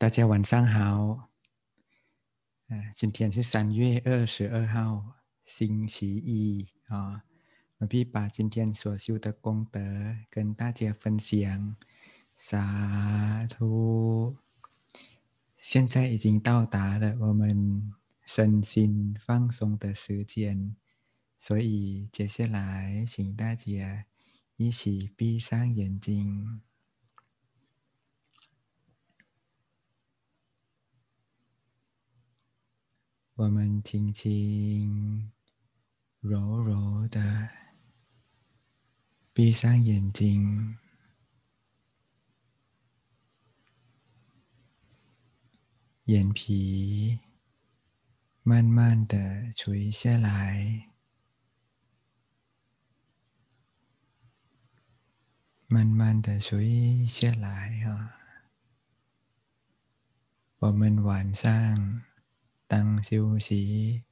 大家晚上好，今天是三月二十二号，星期一啊。我必把今天所修的功德跟大家分享，洒脱。现在已经到达了我们身心放松的时间，所以接下来请大家一起闭上眼睛。我们轻轻、柔柔的闭上眼睛，眼皮慢慢的垂下来，慢慢的垂下来啊！我们晚上。当休息、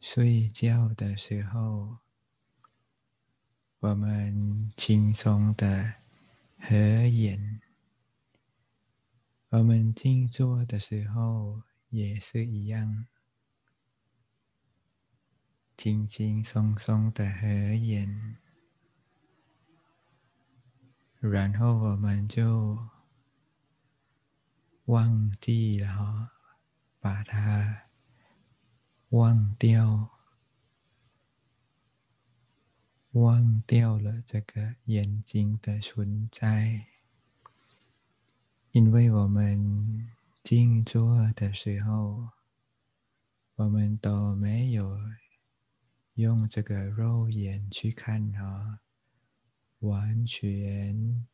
睡觉的时候，我们轻松的合眼；我们静坐的时候也是一样，轻轻松松的合眼，然后我们就忘记了把它。忘掉，忘掉了这个眼睛的存在，因为我们静坐的时候，我们都没有用这个肉眼去看啊，完全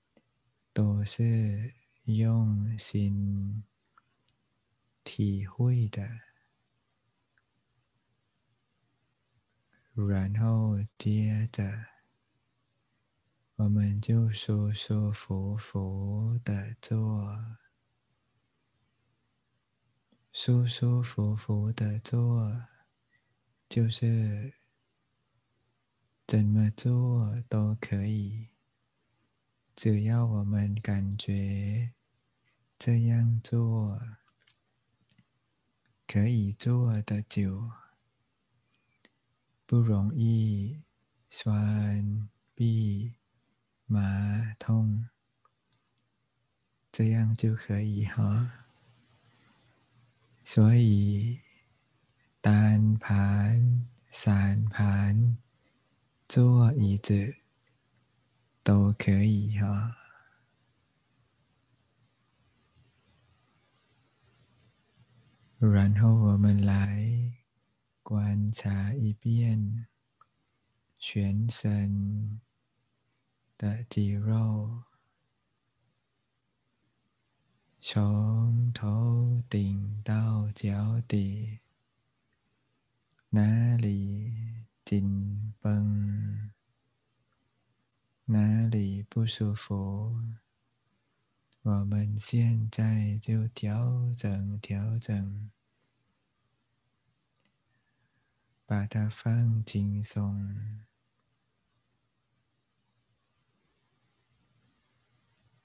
都是用心体会的。然后接着，我们就舒舒服服的做，舒舒服服的做，就是怎么做都可以，只要我们感觉这样做可以做的久。不容易酸闭麻痛，这样就可以哈。所以单盘、散盘、坐椅子都可以哈。然后我们来。观察一遍全身的肌肉，从头顶到脚底，哪里紧绷，哪里不舒服，我们现在就调整调整。把它放轻松，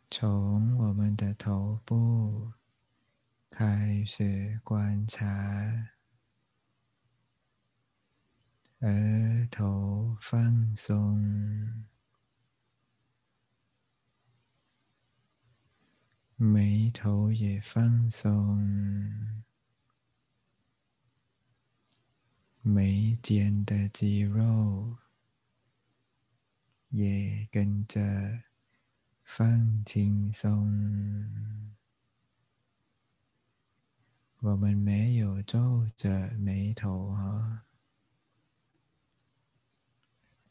从我们的头部开始观察，额头放松，眉头也放松。眉间的肌肉也跟着放轻松。我们没有皱着眉头啊。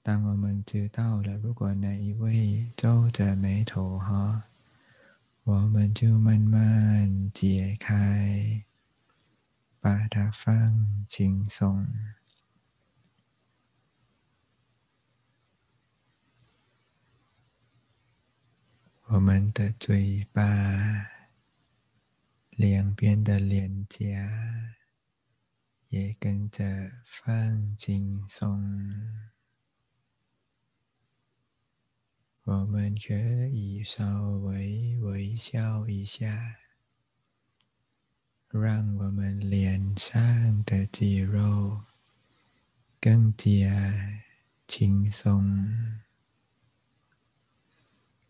当我们知道了，如果哪一位皱着眉头哈，我们就慢慢解开。把它放轻松，我们的嘴巴两边的脸颊也跟着放轻松。我们可以稍微微笑一下。让我们脸上的肌肉更加轻松，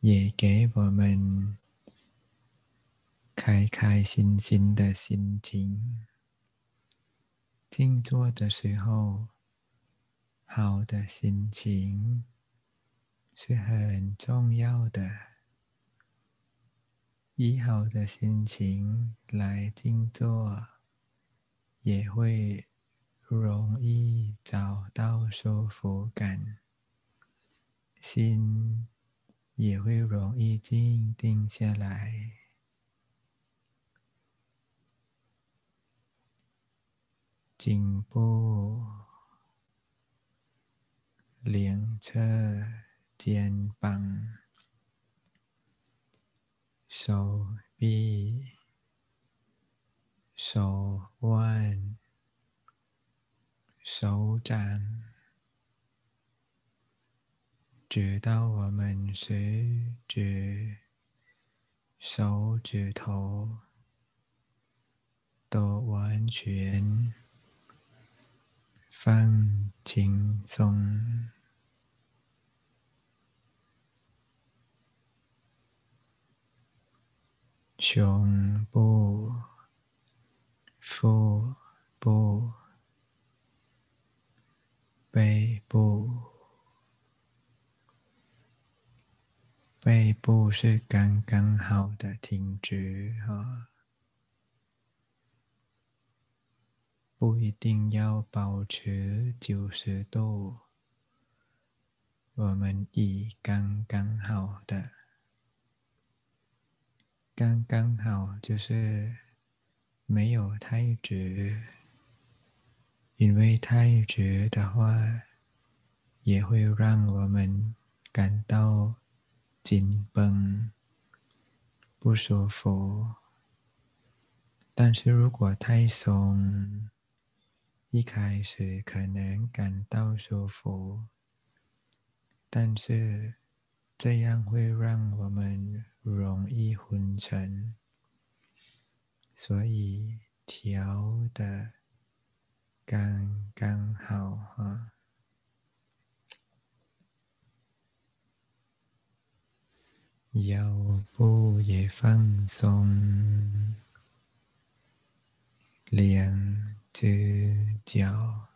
也给我们开开心心的心情。静坐的时候，好的心情是很重要的。以好的心情来静坐，也会容易找到舒服感，心也会容易静定下来。颈部、两侧、肩膀。手臂、手腕、手掌，直到我们食指、手指头都完全放轻松。胸部、腹部、背部，背部是刚刚好的挺直啊，不一定要保持九十度，我们以刚刚好的。刚刚好，就是没有太直，因为太直的话，也会让我们感到紧绷、不舒服。但是如果太松，一开始可能感到舒服，但是这样会让我们。容易昏沉，所以调的刚刚好哈。腰部也放松，两只脚、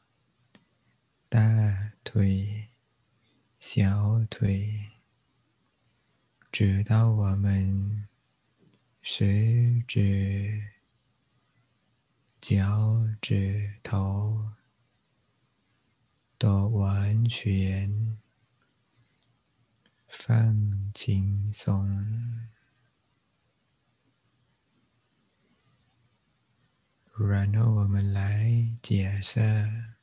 大腿、小腿。直到我们食指、脚趾头都完全放轻松，然后我们来解释，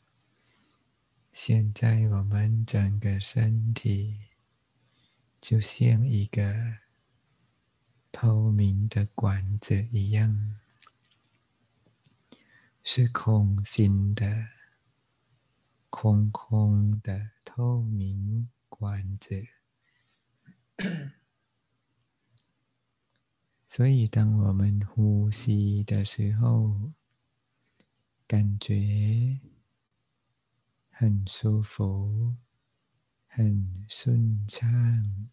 现在我们整个身体。就像一个透明的管子一样，是空心的、空空的透明管子。所以，当我们呼吸的时候，感觉很舒服。很顺畅，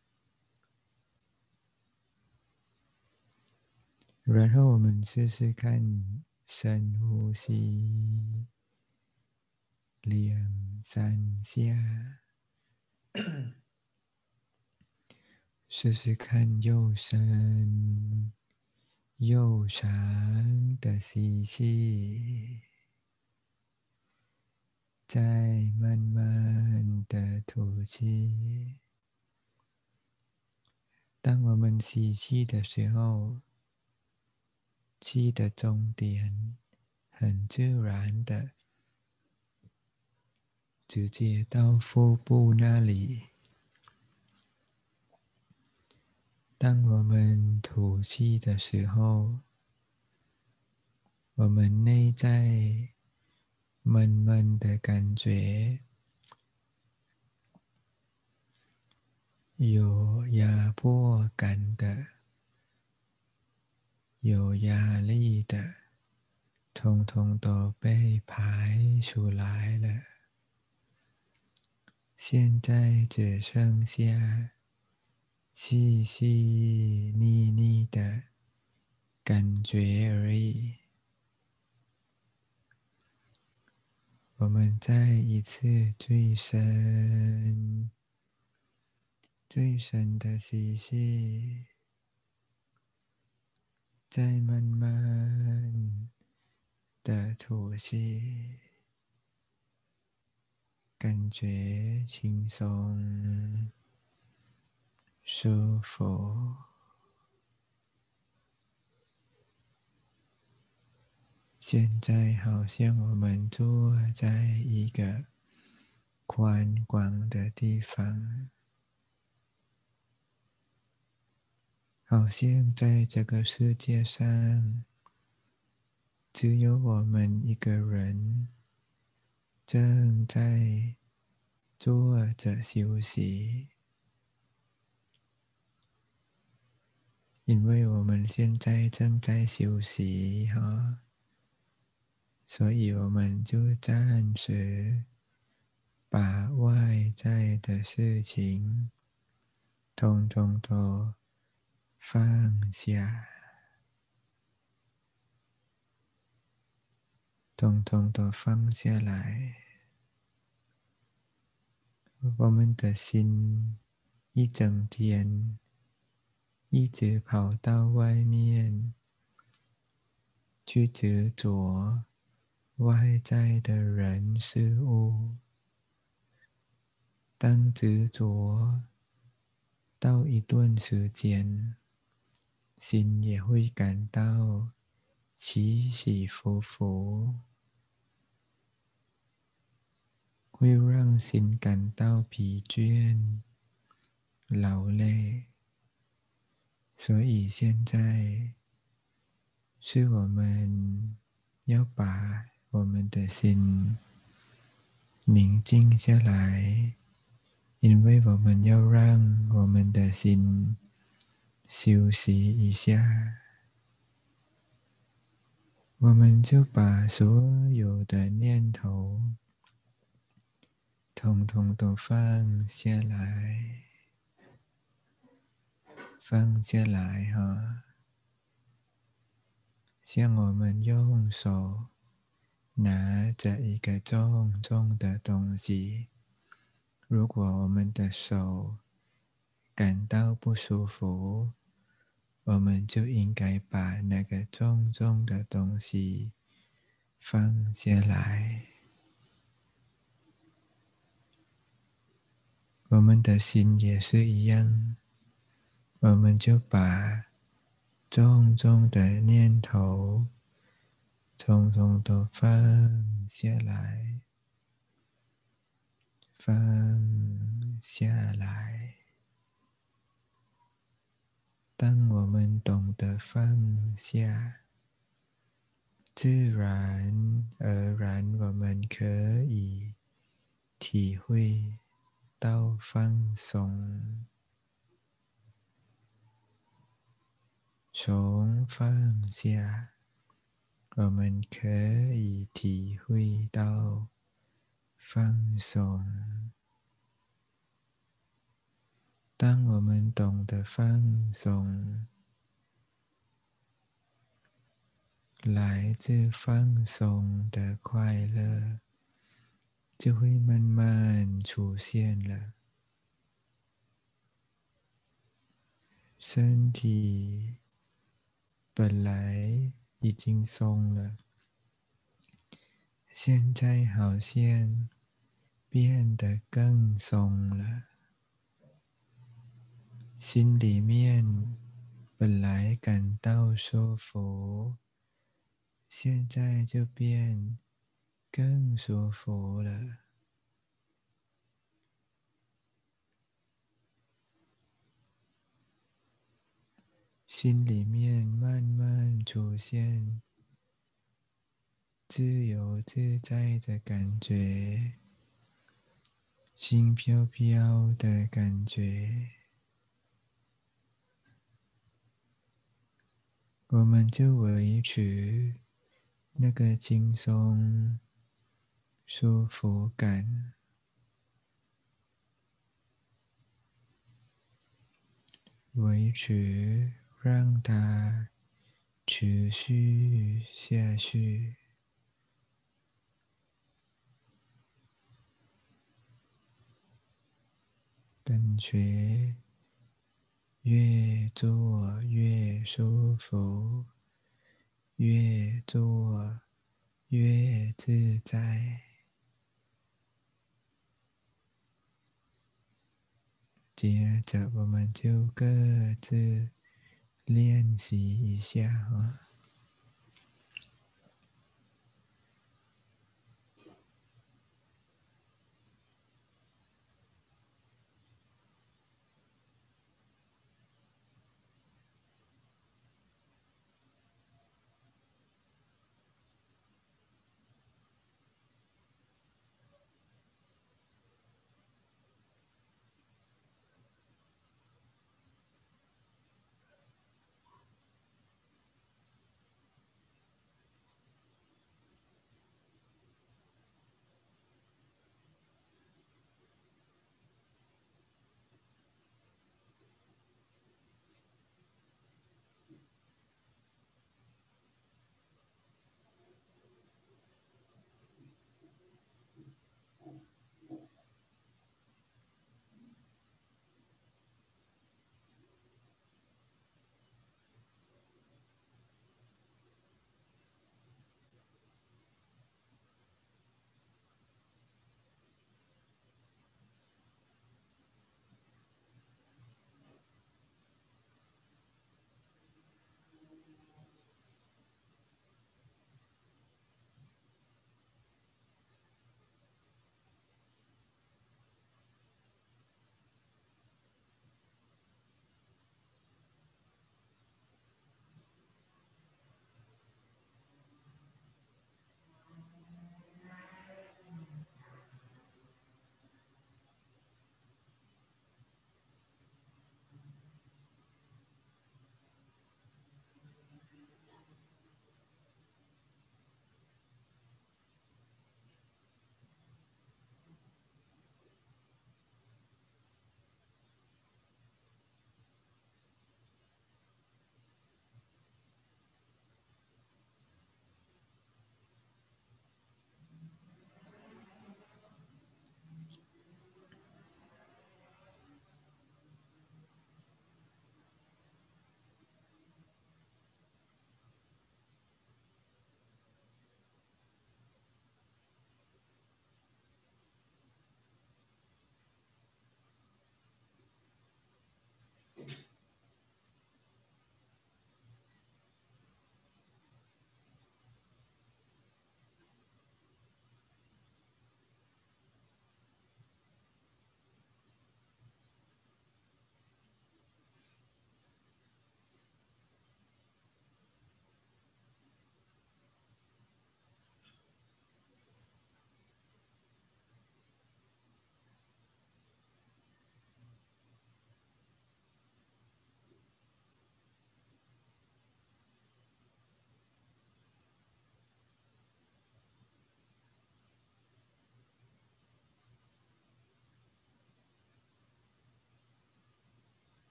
然后我们试试看深呼吸两三下，试试看又深又长的吸气。再慢慢的吐气。当我们吸气的时候，气的终点很自然的直接到腹部那里。当我们吐气的时候，我们内在。闷闷的感觉，有压迫感的，有压力的，通通都被排出来了。现在只剩下细细腻腻的感觉而已。我们再一次最深、最深的吸气，再慢慢的吐气，感觉轻松、舒服。现在好像我们坐在一个宽广的地方，好像在这个世界上只有我们一个人正在坐着休息，因为我们现在正在休息，哈。所以，我们就暂时把外在的事情通通都放下，通通都放下来。我们的心一整天一直跑到外面去执着。外在的人事物，当执着到一段时间，心也会感到起起伏伏，会让心感到疲倦、劳累。所以现在是我们要把。我们的心宁静下来，因为我们要让我们的心休息一下。我们就把所有的念头统统都放下来，放下来哈，像我们用手。拿着一个重重的东西，如果我们的手感到不舒服，我们就应该把那个重重的东西放下来。我们的心也是一样，我们就把重重的念头。统统都放下来，放下来。当我们懂得放下，自然而然，我们可以体会到放松，从放下。我们可以体会到放松。当我们懂得放松，来自放松的快乐就会慢慢出现了。身体本来。已经松了，现在好像变得更松了。心里面本来感到舒服，现在就变更舒服了。心里面慢慢出现自由自在的感觉，轻飘飘的感觉，我们就维持那个轻松、舒服感，维持，让它持续下去。感觉越做越舒服，越做越自在。接着，我们就各自练习一下啊。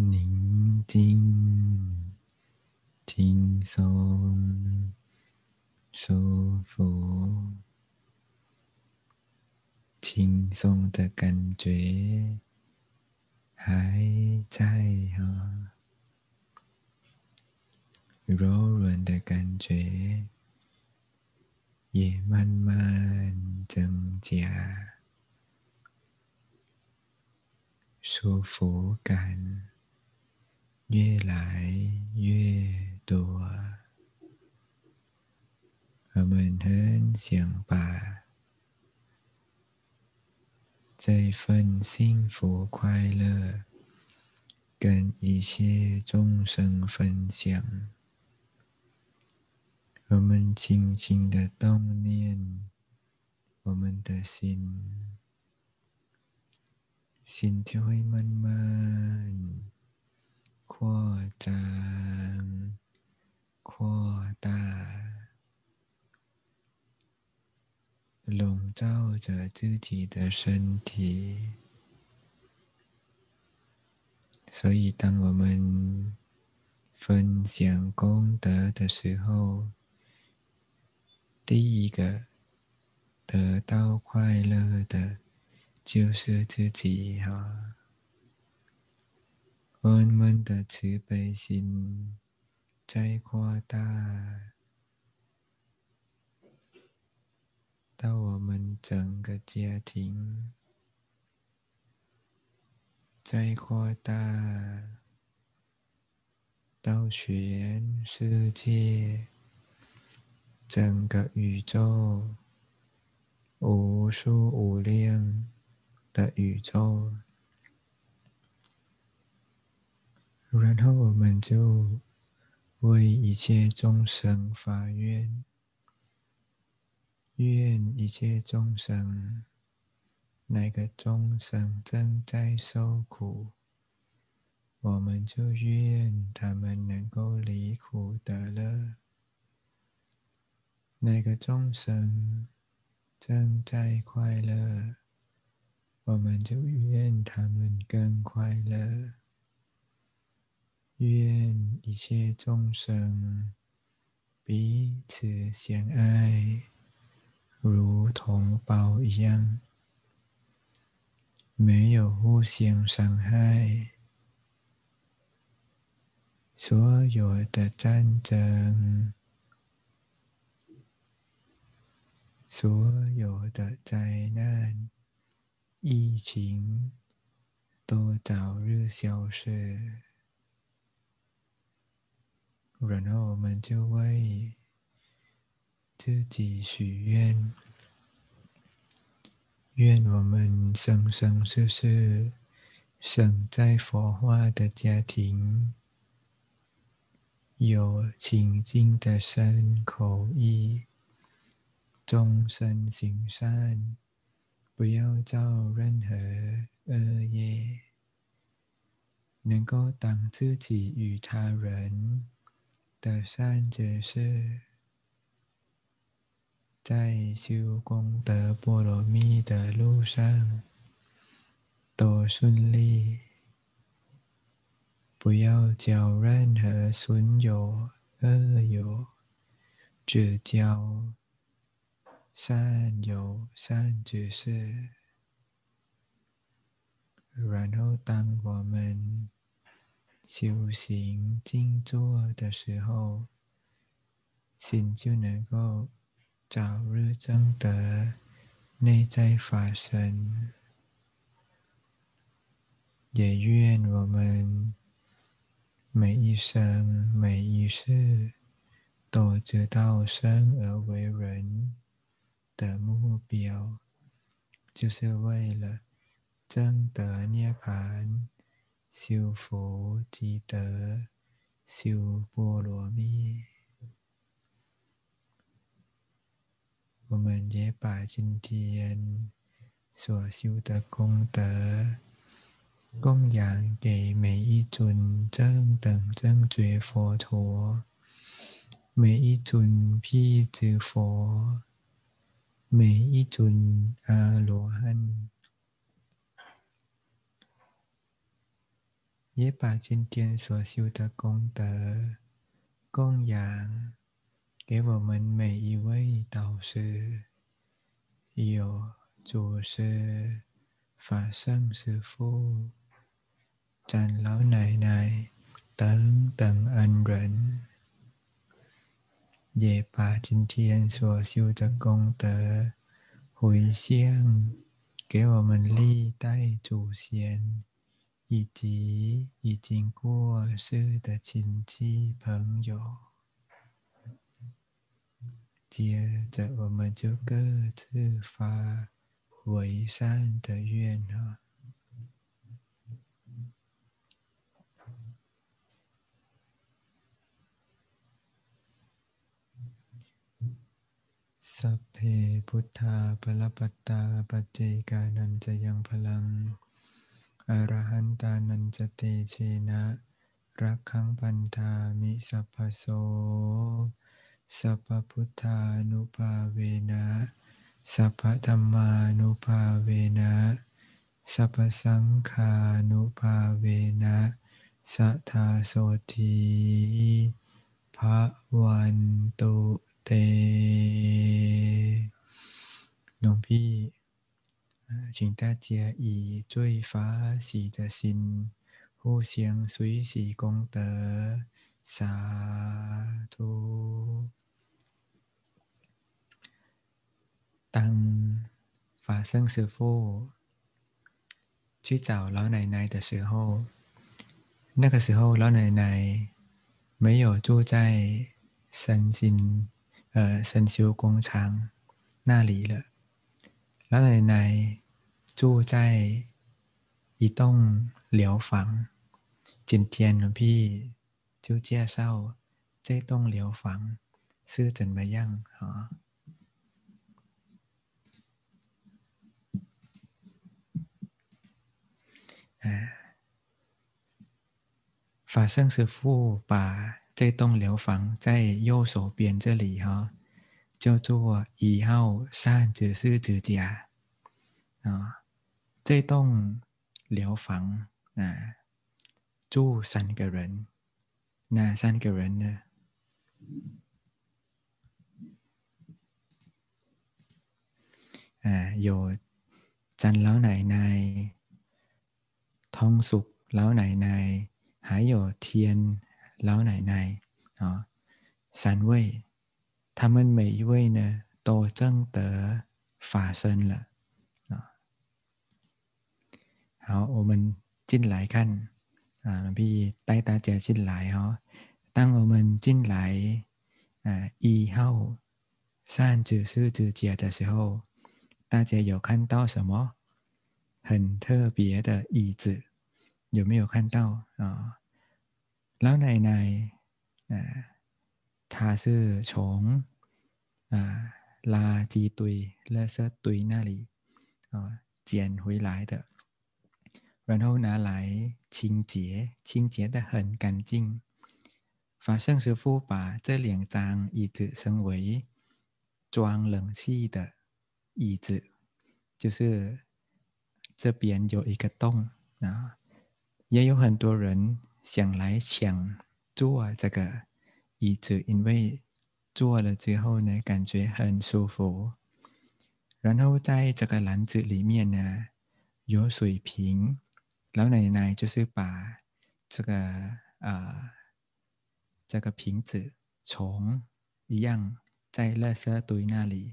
宁静、轻松、舒服、轻松的感觉还在哈，柔软的感觉也慢慢增加。舒服感越来越多，我们很想把这份幸福快乐跟一切众生分享。我们轻轻的动念，我们的心。心就会慢慢扩张、扩大，笼罩着自己的身体。所以，当我们分享功德的时候，第一个得到快乐的。就是自己哈，我们的慈悲心在扩大到我们整个家庭，在扩大到全世界，整个宇宙无数无量。的宇宙，然后我们就为一切众生发愿，愿一切众生，哪个众生正在受苦，我们就愿他们能够离苦得乐；哪个众生正在快乐。我们就愿他们更快乐，愿一切众生彼此相爱，如同胞一样，没有互相伤害。所有的战争，所有的灾难。疫情都早日消失，然后我们就为自己许愿：愿我们生生世世生在佛化的家庭，有清净的身口意，终身行善。不要造任何恶业，能够当自己与他人的善知识，在修功德波罗蜜的路上都顺利。不要交任何损友恶友，只交。善有善知识，然后当我们修行静坐的时候，心就能够早日证得内在法身。也愿我们每一生每一世都知道生而为人。的目标，就是为了证得涅槃、修福积德、修波罗蜜。我们也把今天所修的功德供养给每一尊正等正觉佛陀，每一尊辟支佛。每一尊阿罗汉，也把今天所修的功德供养给我们每一位导师，有祖师、法圣师父、长老奶奶等等恩人，也把今天所修的功德回向给我们历代祖先。以及已经过世的亲戚朋友，接着我们就各自发为善的愿啊。สัพเพพุทธาปรปัตตาปัจเจกานันจะยังพลัง อรหันตานันจเตเชนะรักขังปันธามิสัพพโสสัพพุทธานุภาเวนะสัพพธรรมานุภาเวนะสัพพสังฆานุภาเวนะสัทธาโสทีพระวันตุเต หลวงพี่ 请大家以最发喜的心，互相随喜功德，洒脱。当法生师父去找老奶奶的时候，那个时候老奶奶没有住在身心呃深修工厂那里了。老奶奶住在一栋疗房，今天呢，พี่就介绍这栋疗房是怎么样啊？法生师傅把这栋疗房在右手边这里哈。叫做一号善知识之家啊，这栋疗房啊，住三个人，那三个人呢？啊，有张老奶奶、通俗老奶奶，还有天老奶奶啊，三位。他们每一位呢，都正得发生了啊。好，我们进来看啊，พี่带大家进来哦。当我们进来啊一号善知识之家的时候，大家有看到什么很特别的椅子？有没有看到啊？老奶奶啊。他是从啊垃圾堆、垃圾堆那里啊捡回来的，然后拿来清洁，清洁的很干净。法圣师傅把这两张椅子称为装冷气的椅子，就是这边有一个洞啊，也有很多人想来抢做这个。椅子，因为坐了之后呢，感觉很舒服。然后在这个篮子里面呢，有水瓶。老奶奶就是把这个啊，这个瓶子从一样在垃圾堆那里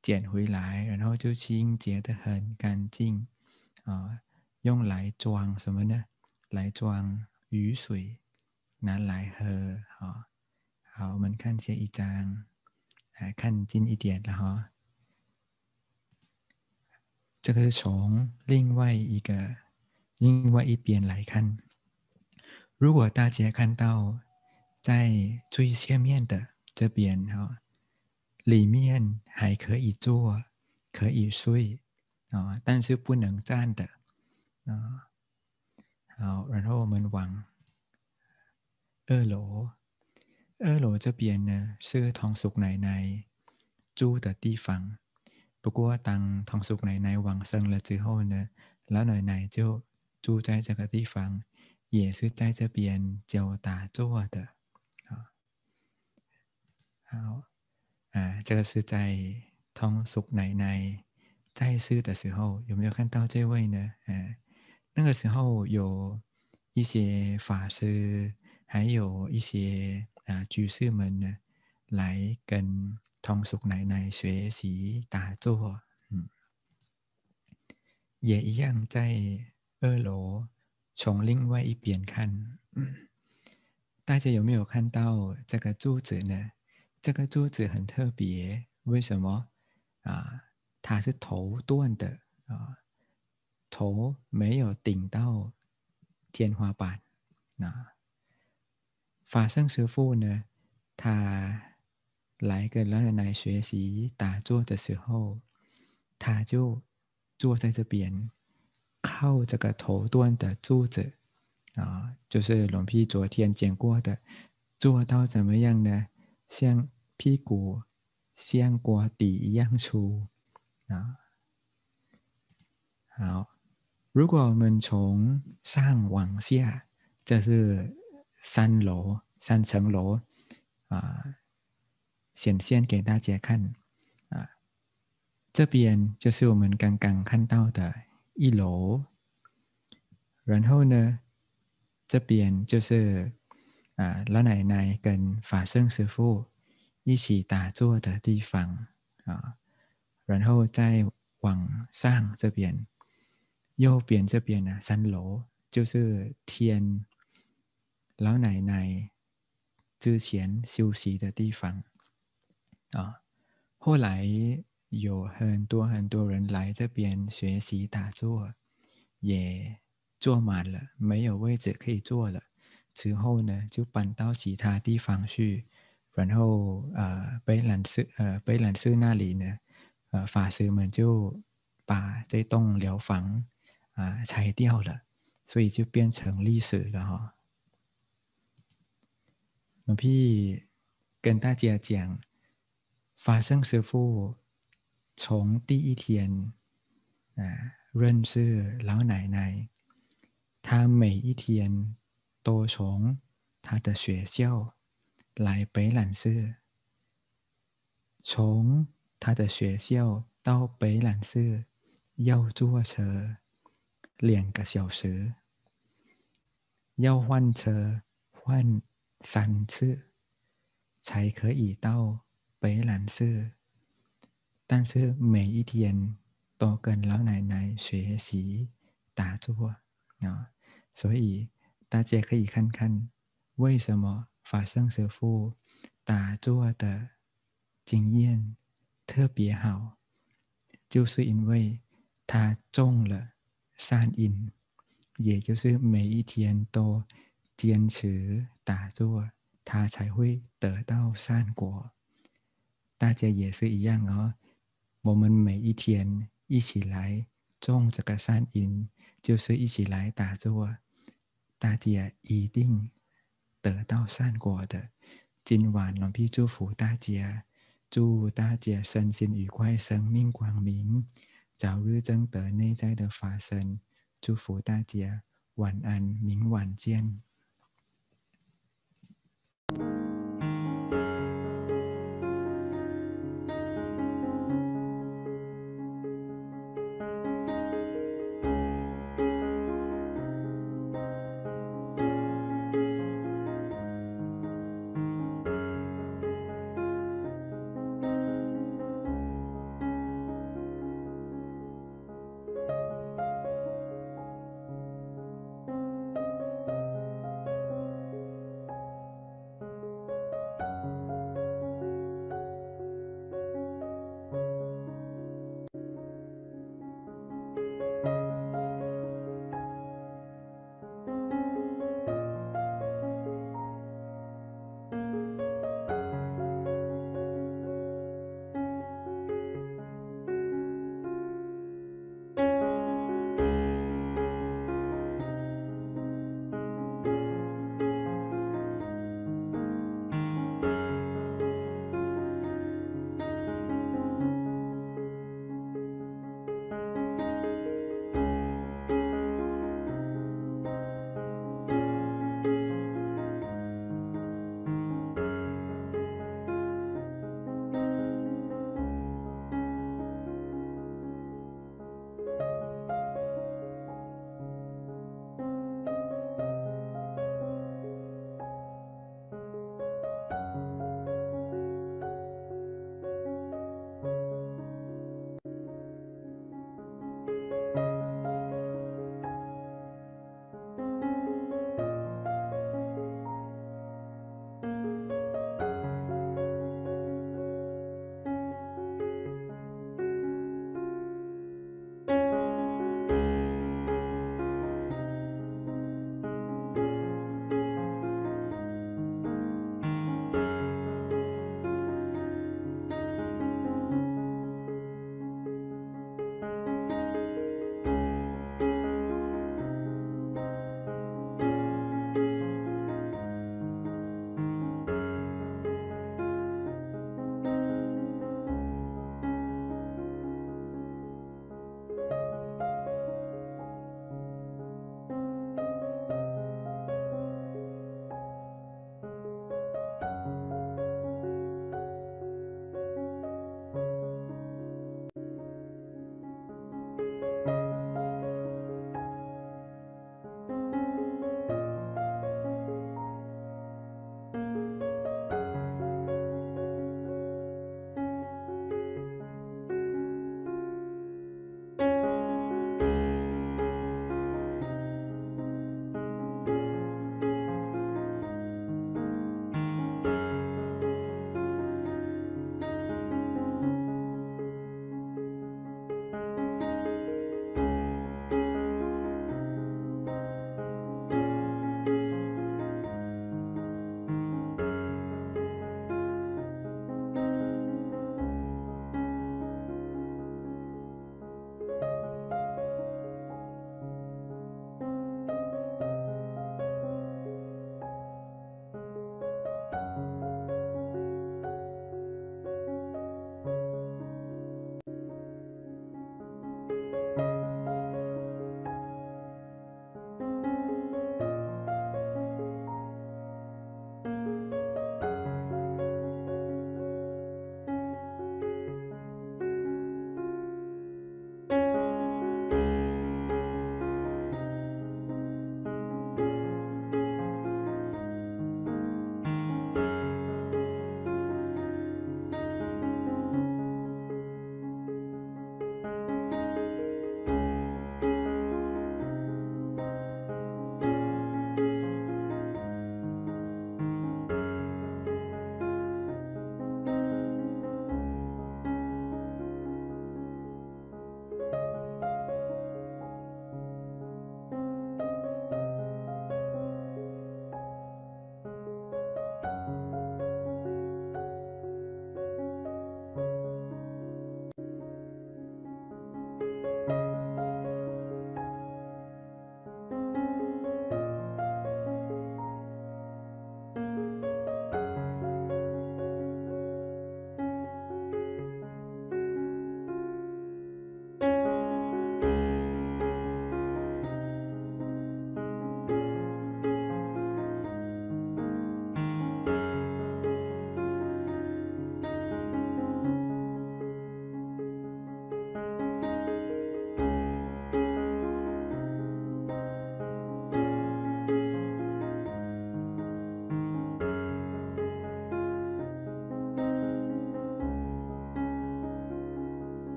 捡回来，然后就清洁的很干净啊，用来装什么呢？来装雨水，拿来喝啊。好，我们看下一张，来看近一点的哈。这个是从另外一个、另外一边来看。如果大家看到在最下面的这边哈，里面还可以坐、可以睡啊，但是不能站的啊。好，然后我们往二楼。二楼这边呢是同叔奶奶住的地方，不过当同叔奶奶往生了之后呢，老奶奶就住在这个地方，也是在这边教打坐的啊。好，啊，这个是在通俗奶奶在世的时候，有没有看到这位呢？嗯，那个时候有一些法师，还有一些啊居士们呢，来跟通俗奶奶学习打坐。嗯，也一样在。二楼，从另外一边看，大家有没有看到这个柱子呢？这个柱子很特别，为什么？啊，它是头断的啊，头没有顶到天花板。那法圣师傅呢？他来跟老奶奶学习打坐的时候，他就坐在这边。靠这个头端的柱子啊，就是龙皮昨天讲过的，做到怎么样呢？像屁股像锅底一样粗啊。好，如果我们从上往下，这是三楼三层楼啊，显现给大家看啊。这边就是我们刚刚看到的。一楼，然后呢，这边就是啊老奶奶跟法圣师傅一起打坐的地方啊，然后再往上这边，右边这边呢三楼就是天老奶奶之前休息的地方啊，后来。有很多很多人来这边学习打坐，也坐满了，没有位置可以坐了。之后呢，就搬到其他地方去。然后，呃，贝兰寺，呃，贝兰寺那里呢，呃，法师们就把这栋疗房啊拆掉了，所以就变成历史了哈。我พี่跟大家讲，法生师傅。从第一天啊认识老奶奶，他每一天都从他的学校来北兰寺，从他的学校到北兰寺要坐车两个小时，要换车换三次才可以到北兰寺。但是每一天都跟老奶奶学习打坐啊，所以大家可以看看为什么法圣师父打坐的经验特别好，就是因为他种了善因，也就是每一天都坚持打坐，他才会得到善果。大家也是一样哦。我们每一天一起来种这个善因，就是一起来打坐，大家一定得到善果的。今晚龙皮祝福大家，祝大家身心愉快，生命光明，早日证得内在的法身。祝福大家，晚安，明晚见。